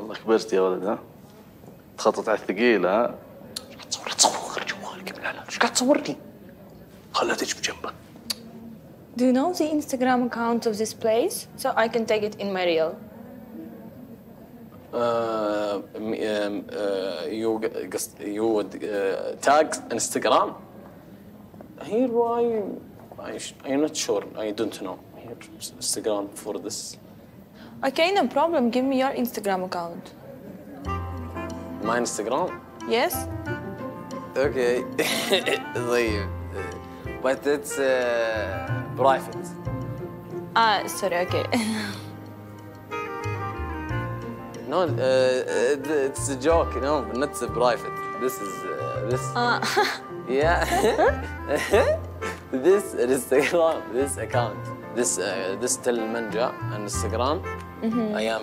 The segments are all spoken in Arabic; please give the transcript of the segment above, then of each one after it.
والله كبرت يا ولد ها تخطط على الثقيل ها تصور تصور جوالك ابن الحلال إيش قاعد تصورني؟ خلها تجي بجنبك Do you know the Instagram account of this place? So I can take it in my reel. Uh, um, uh, you قصد uh, tag Instagram here why I I'm not sure I don't know here Instagram for this Okay, no problem. Give me your Instagram account. my Instagram Yes? okay طيب but it's uh, private Ah, sorry, okay. no uh, it's a joke no not private this is uh, this Ah, Yeah. this Instagram, this account, this uh, this Tel Manja on Instagram. I am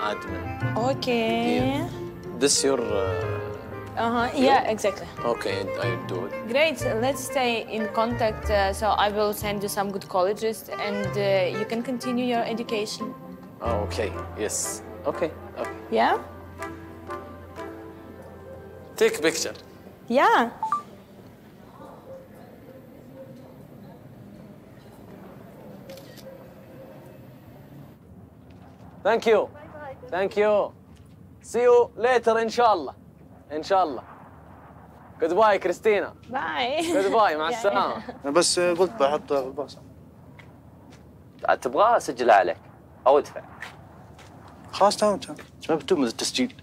admin. okay. This your uh, Uh-huh. Yeah, exactly. okay. I do it. Great. Let's stay in contact. Uh, so I will send you some good colleges and uh, you can continue your education. Oh, okay. Yes. Okay. okay. Yeah? Take picture. Yeah. Thank you. Thank you. See you later إن شاء الله. إن شاء الله. Goodbye كريستينا. Bye. Goodbye. مع Yeah, السلامة. أنا بس قلت بحط الباص تبغاه اسجلها عليك أو ادفع خلاص تمام تمام ما بتم التسجيل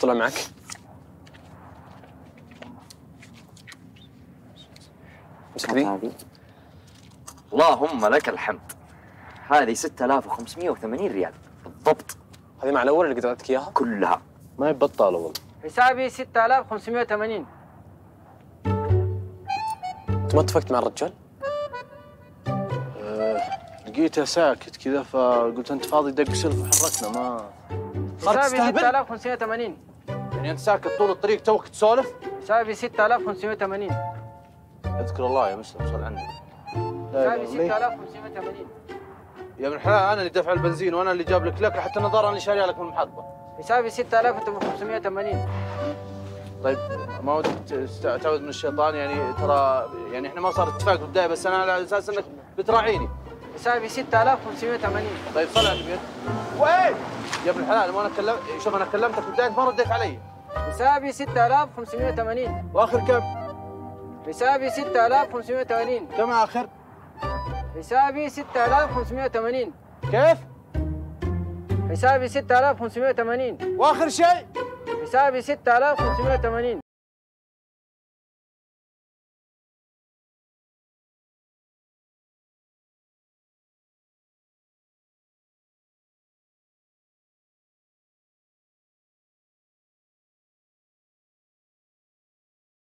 طلع معك؟ مسك ذي؟ اللهم لك الحمد. هذه 6580 ريال. بالضبط. هذه مع الأول اللي قد أعطيك إياها؟ كلها. ما هي بطالة والله. حسابي 6580 أنت ما اتفقت مع الرجال؟ أه لقيته ساكت كذا فقلت أنت فاضي دق سلف وحركنا ما صارت حسابي تستهبل؟ 6580 يعني أنت ساكت طول الطريق توك تسولف؟ حسابي 6580 أذكر الله يا مسلم صل عنك لا الله. 6580 يا ابن الحلال أنا اللي دفع البنزين وأنا اللي جاب لك لك حتى النظارة أنا اللي شاريها لك من المحطة. حسابي 6580 طيب ما ودك تعود من الشيطان يعني ترى يعني إحنا ما صار اتفاق في البدايه بس أنا على أساس إنك بتراعيني. حسابي 6580 طيب صل على النبي. وين؟ يا ابن الحلال ما أنا كلمت شوف أنا كلمتك في البداية ما رديت علي. حسابي 6580 وآخر كم؟ حسابي 6580 كم آخر؟ حسابي 6580 كيف؟ حسابي 6580 وآخر شيء؟ حسابي 6580